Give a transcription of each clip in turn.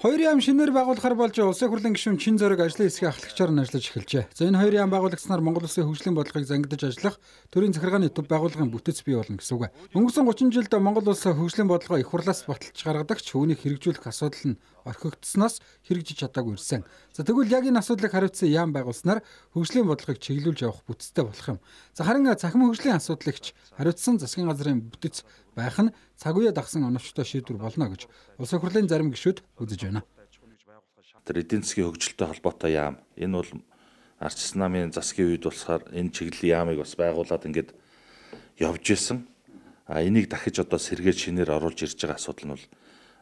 Хоёр яам шинээр байгуулахар болж улсын хурлын гишүүн чин зориг ажлын хэсгийн ахлагчаар нь ажиллаж эхэлжээ. За энэ хоёр яам байгуулагчнаар Монгол улсын хөгжлийн бодлогыг зангидаж ажиллах төрийн захиргааны төв байгууллагын бүтэц бий болно гэсэн үг. Өнгөрсөн 30 жилд Монгол улс хөгжлийн бодлогоо их хурлаас баталж гаргадагч үүнийг хэрэгжүүлэх асуудал нь орхигдсноос хэрэгжиж чадаагүй ирсэн. За тэгвэл яг энэ асуудлыг хариуцсан яам байгуулснаар хөгжлийн бодлогыг чиглүүлж явах бүтцтэй болох юм. За харин цахим хөгжлийн асуудлагч хариуцсан засгийн газрын бүтэц байх нь цаг үе дагсан оновчтой шийдвэр болно гэж улсын хурлын зарим гишүүд үзэж байна. Тэр эдийн засгийн хөгжилтэй холбоотой яам энэ бол арчс намын засгийн үед болохоор энэ чиглэлийн яамыг бас байгуулад ингээд явж исэн. А энийг дахиж одоо сэргээд шинээр оруулж ирж байгаа асуудал нь бол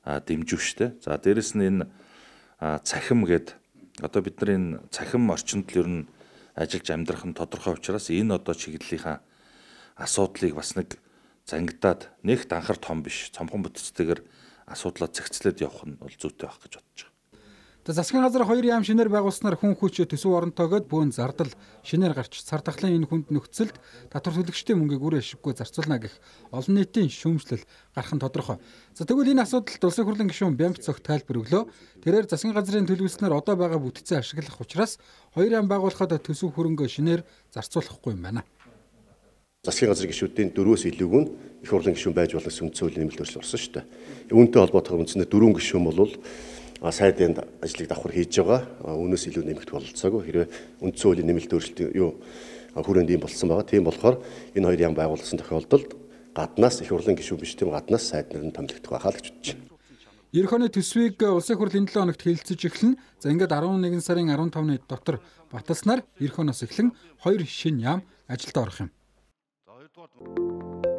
дэмжвэштэй. За дээрэс нь энэ цахим гээд одоо бид нар энэ цахим орчинд л ер нь ажиллаж амьдрах нь тодорхой учраас энэ одоо чиглэлийнхаа асуудлыг бас нэг зангидаад нэгт анхар том биш цомхон бүтцтэйгээр асуудлаа цэгцлээд явах нь бол зүйтэй байх гэж бодож байгаа. За засгийн газар хоёр яам шинээр байгуулснаар хүн хүч төсөв оронтойгоод бөөн зардал шинээр гарч цар тахлын энэ хүнд нөхцөлд татвар төлөгчдийн мөнгийг үр ашиггүй зарцуулна гэх олон нийтийн шүүмжлэл гарах нь тодорхой. За тэгвэл энэ асуудалд улсын хурлын гишүүн Бямб цогт тайлбар өглөө. Тэрээр засгийн газрын төлөвлөснөр одоо байгаа бүтцээ ашиглах учраас хоёр яам байгуулахад төсөв хөрөнгө шинээр зарцуулахгүй юм байна засгийн газрын гишүүдийн дөрвөөс илүүг нь их хурлын гишүүн байж болох хуулийн нэмэлт өөрчлөлт орсон шүү дээ. Үүнтэй холбоотойгоор үндсэндээ дөрвөн гишүүн бол сайдын ажлыг давхар хийж байгаа. Үүнээс илүү нэмэгдэх бололцоогүй. Хэрвээ хуулийн нэмэлт өөрчлөлт юу хүрээнд ийм болсон байгаа. Тийм болохоор энэ хоёр яам байгуулсан тохиолдолд гаднаас их хурлын гишүүн биш тийм гаднаас сайд нар нь томилогдох байхаа л гэж бодож байна. Эх оны төсвийг улсын хурл энэ 7 хоногт хэлэлцэж эхлэн за ингээд 11 сарын 15-ны дотор баталснаар эх оноос эхлэн хоёр шинэ яам ажилд орох юм. torto.